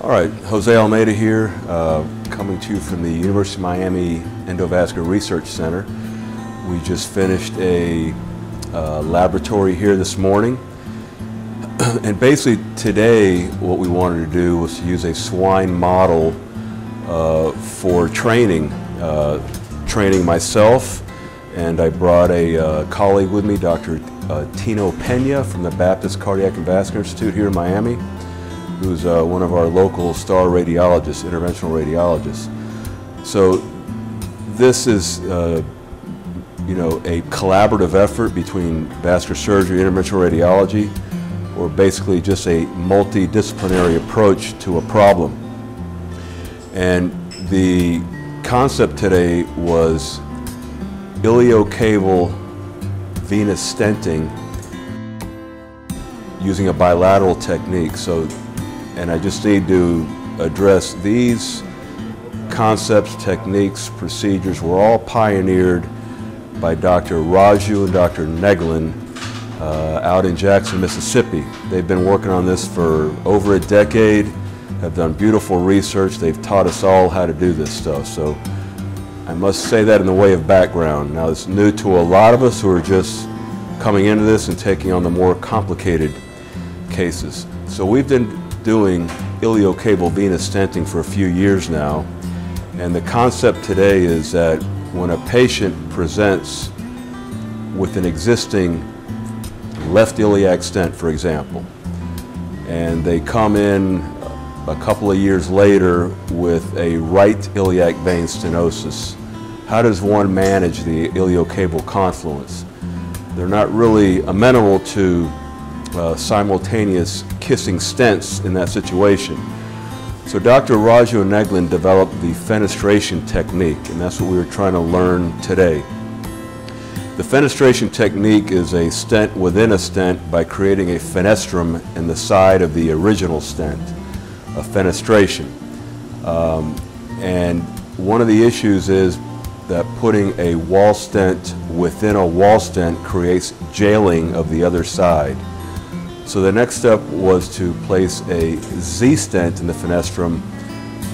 All right, Jose Almeida here, uh, coming to you from the University of Miami Endovascular Research Center. We just finished a uh, laboratory here this morning. and basically today what we wanted to do was to use a swine model uh, for training, uh, training myself, and I brought a uh, colleague with me, Dr. Uh, Tino Pena from the Baptist Cardiac and Vascular Institute here in Miami who's uh, one of our local star radiologists, interventional radiologists. So this is, uh, you know, a collaborative effort between vascular surgery, interventional radiology, or basically just a multidisciplinary approach to a problem. And the concept today was iliocaval venous stenting using a bilateral technique. So and I just need to address these concepts, techniques, procedures were all pioneered by Dr. Raju and Dr. Neglén uh, out in Jackson, Mississippi. They've been working on this for over a decade, have done beautiful research. They've taught us all how to do this stuff. So I must say that in the way of background. Now it's new to a lot of us who are just coming into this and taking on the more complicated cases. So we've been doing iliocaval venous stenting for a few years now. And the concept today is that when a patient presents with an existing left iliac stent, for example, and they come in a couple of years later with a right iliac vein stenosis, how does one manage the iliocaval confluence? They're not really amenable to uh, simultaneous kissing stents in that situation. So Dr. Raju Neglén developed the fenestration technique, and that's what we were trying to learn today. The fenestration technique is a stent within a stent by creating a fenestrum in the side of the original stent, a fenestration. Um, and one of the issues is that putting a wall stent within a wall stent creates jailing of the other side. So the next step was to place a Z-stent in the fenestrum,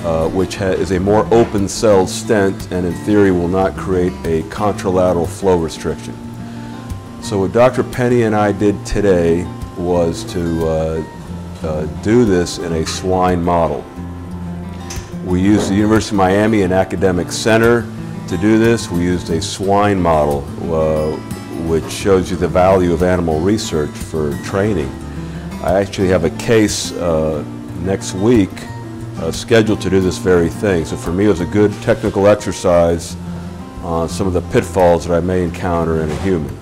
uh, which is a more open-celled stent and in theory will not create a contralateral flow restriction. So what Dr. Pena and I did today was to uh, uh, do this in a swine model. We used the University of Miami, and academic center, to do this. We used a swine model, uh, which shows you the value of animal research for training. I actually have a case uh, next week uh, scheduled to do this very thing. So for me, it was a good technical exercise on some of the pitfalls that I may encounter in a human.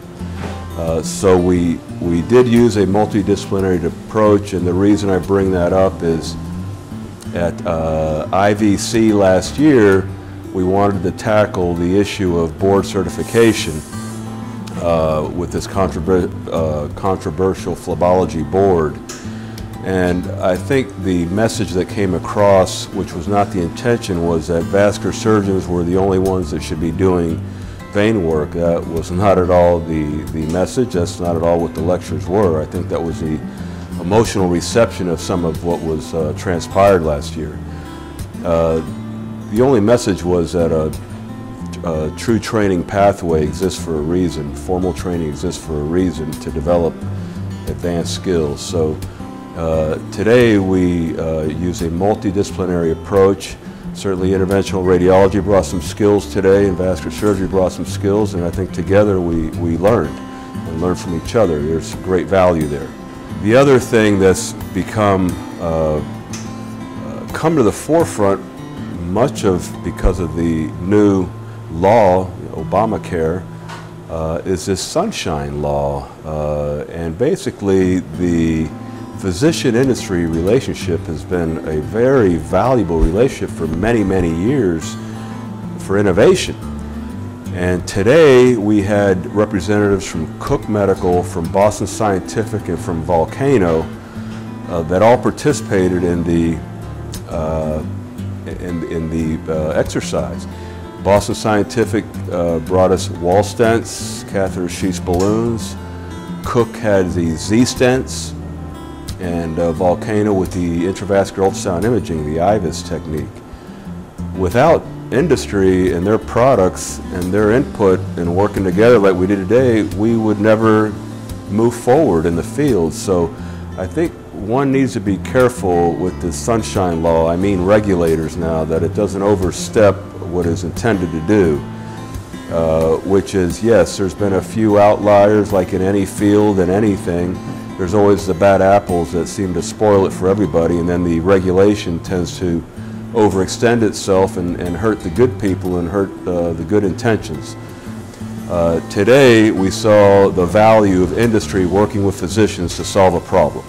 Uh, so we, we did use a multidisciplinary approach, and the reason I bring that up is at uh, IVC last year, we wanted to tackle the issue of board certification uh, with this uh, controversial phlebology board. And I think the message that came across, which was not the intention, was that vascular surgeons were the only ones that should be doing vein work. That was not at all the, the message. That's not at all what the lectures were. I think that was the emotional reception of some of what was uh, transpired last year. Uh, the only message was that uh, uh, true training pathway exists for a reason. Formal training exists for a reason to develop advanced skills. So uh, today we uh, use a multidisciplinary approach. Certainly interventional radiology brought some skills today and vascular surgery brought some skills and I think together we, we learned and learned from each other. There's great value there. The other thing that's become uh, uh, come to the forefront much of because of the new law, Obamacare, uh, is this sunshine law. Uh, and basically, the physician industry relationship has been a very valuable relationship for many, many years for innovation. And today we had representatives from Cook Medical, from Boston Scientific, and from Volcano uh, that all participated in the, uh, in, in the uh, exercise. Boston Scientific uh, brought us wall stents, catheter sheath balloons. Cook had the Z stents, and uh, Volcano with the intravascular ultrasound imaging, the IVUS technique. Without industry and their products and their input and working together like we did today, we would never move forward in the field. So I think one needs to be careful with the sunshine law, I mean regulators now, that it doesn't overstep what is intended to do. Uh, which is, yes, there's been a few outliers like in any field and anything. There's always the bad apples that seem to spoil it for everybody and then the regulation tends to overextend itself and, and hurt the good people and hurt uh, the good intentions. Uh, today we saw the value of industry working with physicians to solve a problem.